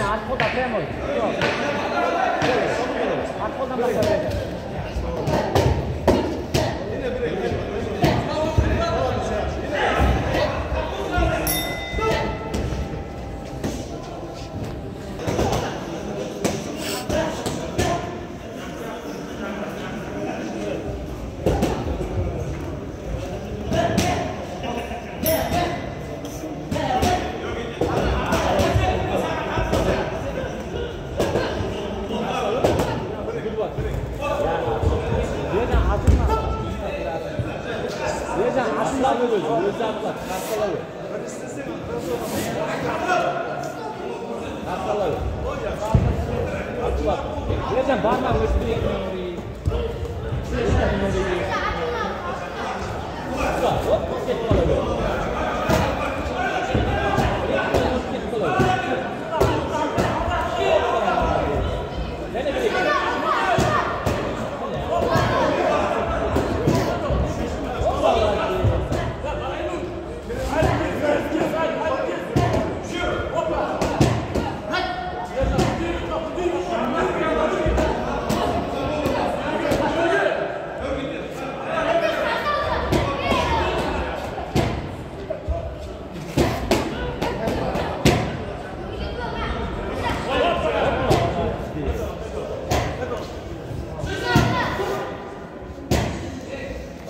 8번 앞에 한번 8번 한번 Özlem'e gözüm. Özlem bak. Kartalar yok. Kartalar yok. Bak bak. Birazdan bağırma. Özlem'e gitmeyi. Özlem'e gitmeyi. Hop. Hop.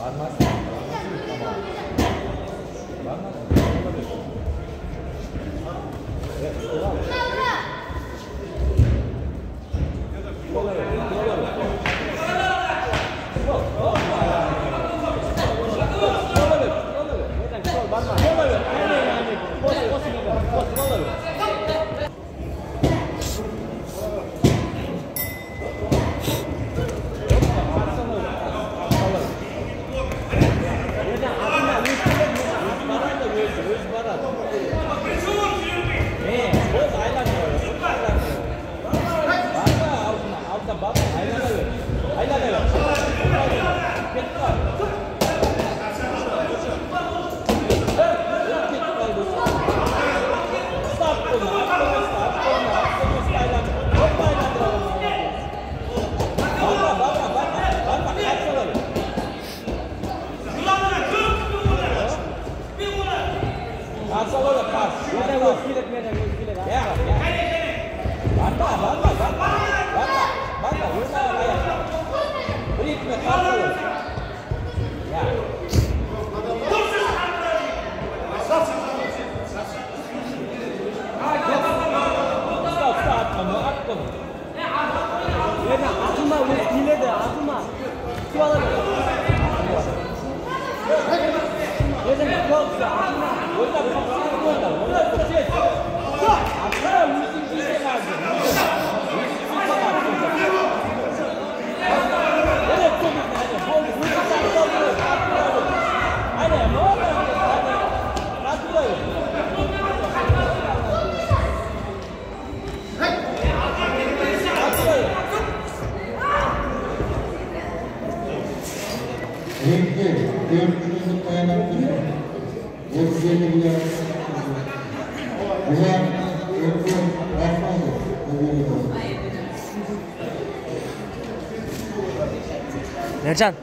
Van. atma, atma. Atma, atma. Atma, atma. Zevkli, dördünüzü dayanabiliyor. Hepsini biliyoruz. Güzel, öpü, bakmayın. Nercan.